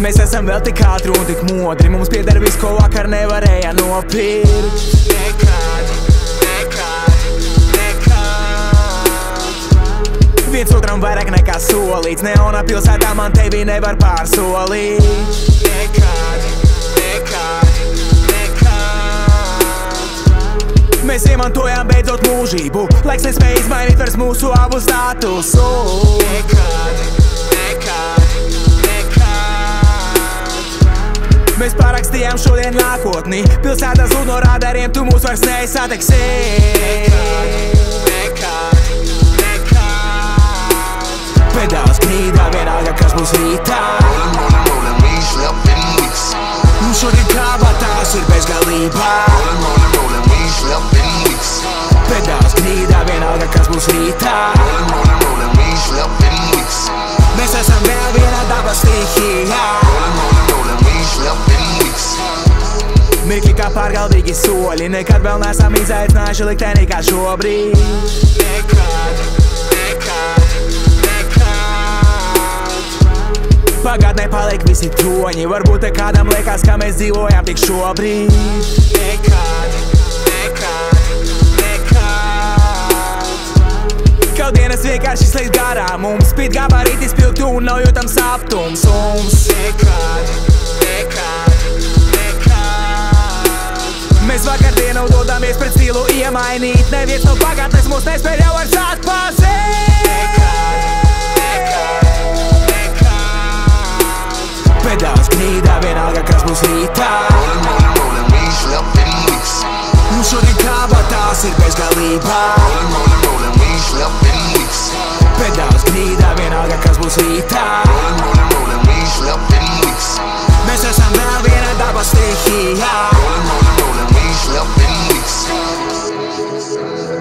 mēs esam vēl tik ātri un tik modri. Mums pieder viss, ko vakar nevarēja nopirkt. Nekad, nekad, nekad Viens otram vairāk nekā solīts. Neona pilsētā man tevi nevar pārsolīt. Nekad, nekad, nekad Mēs iemantojām beidzot mūžību. Laiks nespēja izmainīt vairs mūsu abu statusu. Nekad, Mēs parakstījām šodien nākotni Pilsētā zūd no radariem, tu mūs vairs nekad Pedāls knīdā, vienalga kas būs rītā. Un šodien kāpā tās ir bezgalībā. Pedāls knīdā, vienalga kas būs rītā pārgalvīgi soļi Nekad vēl neesam izaicinājuši likteni kā šobrīd. Nekad, nekad, nekad Pagātnē paliek visi troņi Varbūt te kādam liekas, ka mēs dzīvojam tik šobrīd. Nekad, nekad, nekad Kaut dienas vienkārši slēdz garām Mums spīd gabarīti spilgtu un nav jūtams aptums. Mums nekad, nekad, stilu iemainīt Neviens no pagātnes mūs nespēj jau vairs atpazīt Pedāls knīdā, vienalga kas būs rītā. Un šodien kāpā tās ir bezgalībā. Pedāls knīdā, vienalga kas būs rītā Jesus.